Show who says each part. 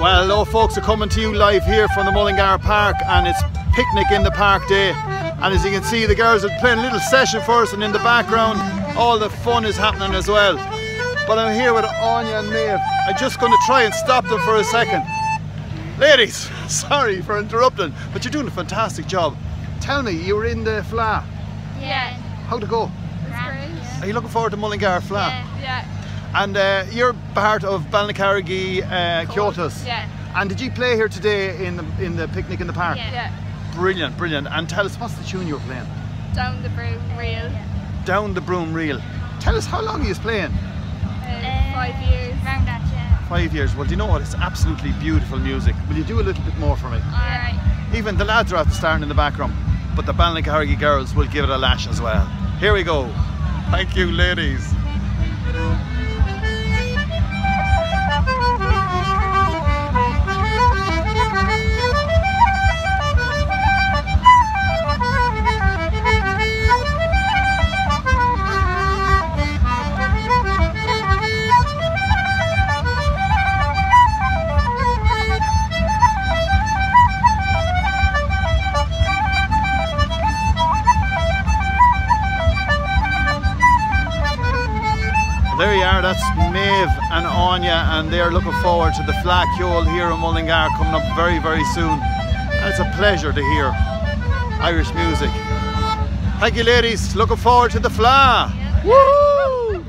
Speaker 1: Well, hello folks, are coming to you live here from the Mullingar Park and it's picnic in the park day. And as you can see, the girls are playing a little session for us and in the background, all the fun is happening as well. But I'm here with Áine and Niamh. I'm just going to try and stop them for a second. Ladies, sorry for interrupting, but you're doing a fantastic job. Tell me, you were in the Fleadh.
Speaker 2: Yeah.
Speaker 1: How'd it go?
Speaker 2: That's
Speaker 1: Are you looking forward to Mullingar Fleadh?
Speaker 2: Yeah.
Speaker 3: Yeah,
Speaker 1: And uh, you're part of Ballynacargy uh, Comhaltas.
Speaker 3: yeah,
Speaker 1: And did you play here today in the in the picnic in the park?
Speaker 2: Yeah.
Speaker 3: yeah.
Speaker 1: Brilliant, brilliant. And tell us what's the tune you were playing?
Speaker 3: Down the broom reel.
Speaker 1: Down the broom reel. Tell us how long are you playing?
Speaker 3: Uh, five years.
Speaker 2: Round that, yeah.
Speaker 1: Five years. Well, do you know what? It's absolutely beautiful music. Will you do a little bit more for me?
Speaker 2: Alright.
Speaker 1: Even the lads are at the starting in the background, but the Ballynacargy girls will give it a lash as well. Here we go. Thank you, ladies. There you are, that's Niamh and Áine, and they're looking forward to the Fleadh Cheoil here in Mullingar coming up very, very soon. And it's a pleasure to hear Irish music. Thank you, ladies. Looking forward to the Fleadh. Woo!